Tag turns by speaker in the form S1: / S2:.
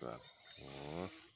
S1: Так. О.